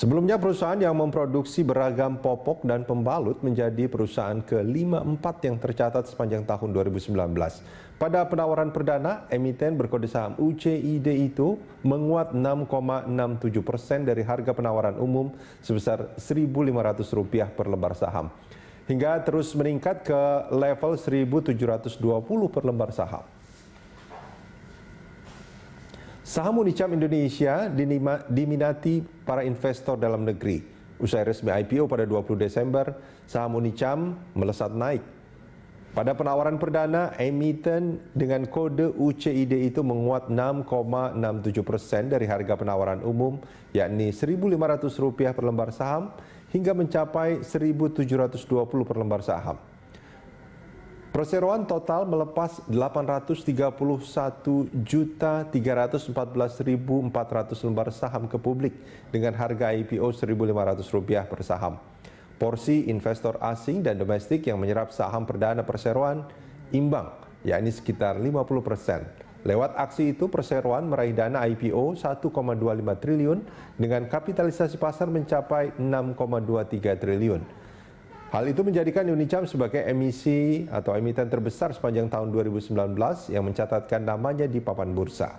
Sebelumnya perusahaan yang memproduksi beragam popok dan pembalut menjadi perusahaan ke-54 yang tercatat sepanjang tahun 2019. Pada penawaran perdana, emiten berkode saham UCID itu menguat 6,67 persen dari harga penawaran umum sebesar Rp1.500 per lembar saham. Hingga terus meningkat ke level Rp1.720 per lembar saham. Saham Unicam Indonesia diminati para investor dalam negeri. Usai resmi IPO pada 20 Desember, saham Unicam melesat naik. Pada penawaran perdana, emiten dengan kode UCID itu menguat 6,67 persen dari harga penawaran umum, yakni Rp1.500 per lembar saham, hingga mencapai Rp1.720 per lembar saham. Perseroan total melepas 831.314.400 lembar saham ke publik dengan harga IPO Rp1.500 per saham. Porsi investor asing dan domestik yang menyerap saham perdana perseroan imbang, yakni sekitar 50 persen. Lewat aksi itu, perseroan meraih dana IPO 1,25 triliun dengan kapitalisasi pasar mencapai 6,23 triliun. Hal itu menjadikan Unicam sebagai emisi atau emiten terbesar sepanjang tahun 2019 yang mencatatkan namanya di papan bursa.